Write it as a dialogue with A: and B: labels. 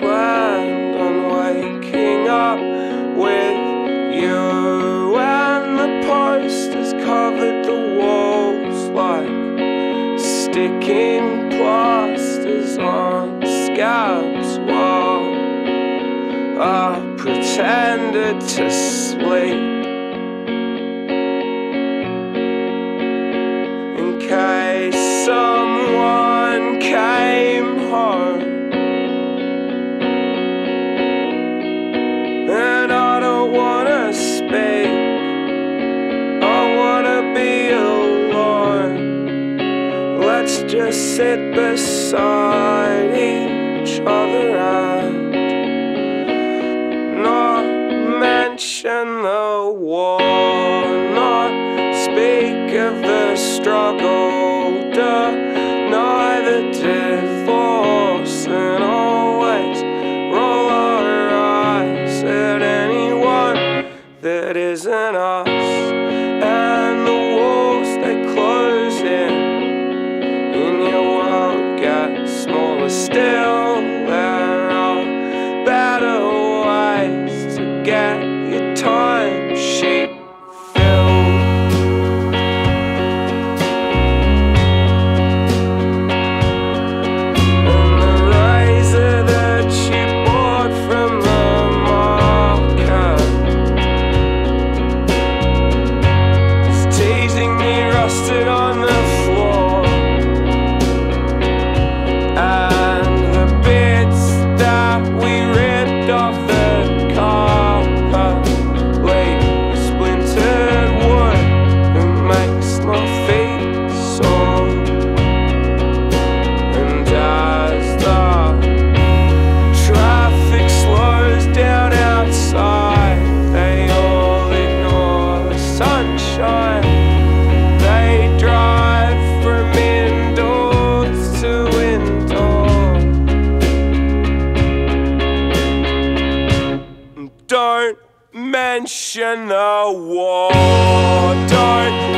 A: planned on waking up with you. And the posters covered the walls like sticking plasters on while I pretended to sleep. let's just sit beside each other and not mention the war, not speak of the struggle. stay. mention the war. Don't